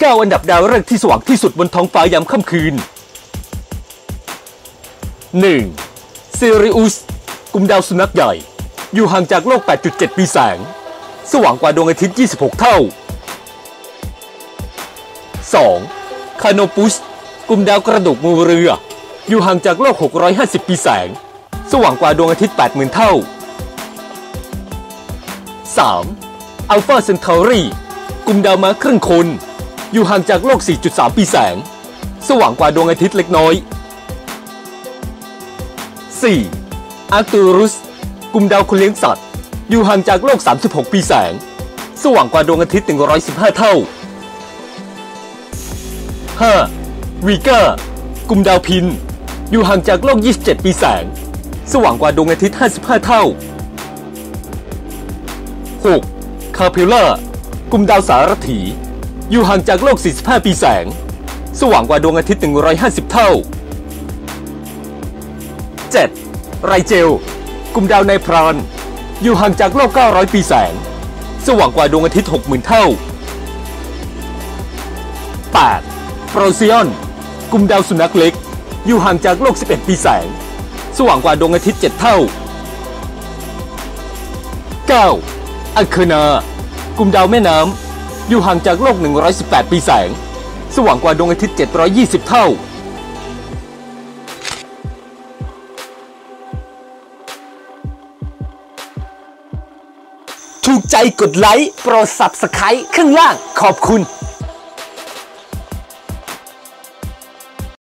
9 อันดับดาวฤกษ์ที่สว่างที่สุดบนท้องฟ้ายามค่ำคืน 1. ซิริอุสกลุ่มดาวสุนัขใหญ่ อยู่ห่างจากโลก 8.7 ปีแสง สว่างกว่าดวงอาทิตย์ 26 เท่า 2. คาโนปุสกลุ่มดาวกระดูกงูเรือ อยู่ห่างจากโลก 650 ปีแสง สว่างกว่าดวงอาทิตย์ 80,000 เท่า 3. อัลฟาเซนท u รีกลุ่มดาวมาครึ่งคน อยู่ห่างจากโลก 4.3 ปีแสง สว่างกว่าดวงอาทิตย์เล็กน้อย 4. อาร์ตูรุสกลุ่มดาวคนเลี้ยงสัตว์ อยู่ห่างจากโลก 36 ปีแสง สว่างกว่าดวงอาทิตย์ 115 เท่า 5. วีเกอร์กลุ่มดาวพิน อยู่ห่างจากโลก 27 ปีแสง สว่างกว่าดวงอาทิตย์ 55 เท่า 6. คาเพลล่ากลุ่มดาวสารถี อยู่ห่างจากโลก 45 ปีแสง สว่างกว่าดวงอาทิตย์ 150 เท่า 7. ไรเจลกลุ่มดาวในพราน อยู่ห่างจากโลก 900 ปีแสง สว่างกว่าดวงอาทิตย์ 60,000 เท่า 8. โปรซิออนกลุ่มดาวสุนัขเล็ก อยู่ห่างจากโลก 11 ปีแสง สว่างกว่าดวงอาทิตย์ 7 เท่า 9. อัคเคนา กลุ่มดาวแม่น้ำ อยู่ห่างจากโลก 118 ปีแสง สว่างกว่าดวงอาทิตย์ 720 เท่า ถูกใจกดไลค์ โปรด Subscribe ข้างล่าง ขอบคุณ